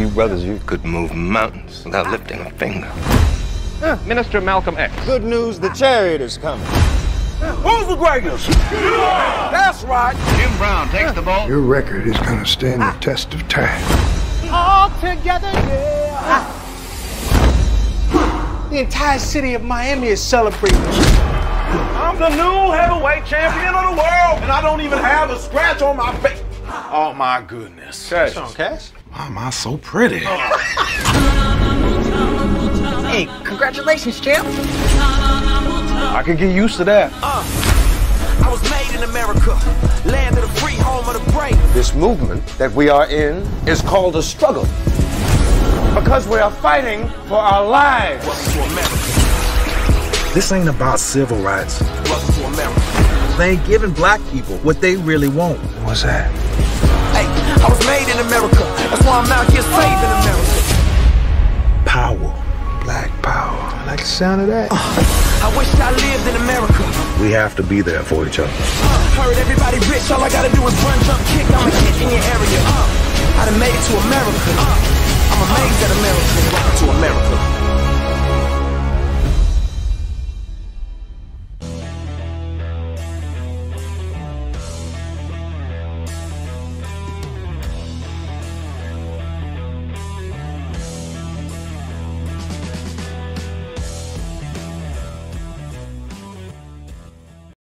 You brothers, you could move mountains without ah. lifting a finger. Minister Malcolm X. Good news, the chariot is coming. Who's the greatest? That's right. Jim Brown takes the ball. Your record is going to stand the ah. test of time. All together, yeah. Ah. The entire city of Miami is celebrating. I'm the new heavyweight champion of the world, and I don't even have a scratch on my face. Oh my goodness. Cash. on, Cash. Why am I so pretty? Hey, congratulations, champ. I can get used to that. Uh, I was made in America, land of the free, home of the brave. This movement that we are in is called a struggle. Because we are fighting for our lives. Welcome to America. This ain't about civil rights. Welcome to America. They ain't giving black people what they really want. What's that? Hey, I was made in America. That's why I'm out here saving America. Power. Black power. I like the sound of that. I wish I lived in America. We have to be there for each other. Uh, heard everybody rich, all I gotta do is run, jump, kick, I'm a hit in your area. Uh, I done made it to America. I'm amazed at America.